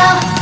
요.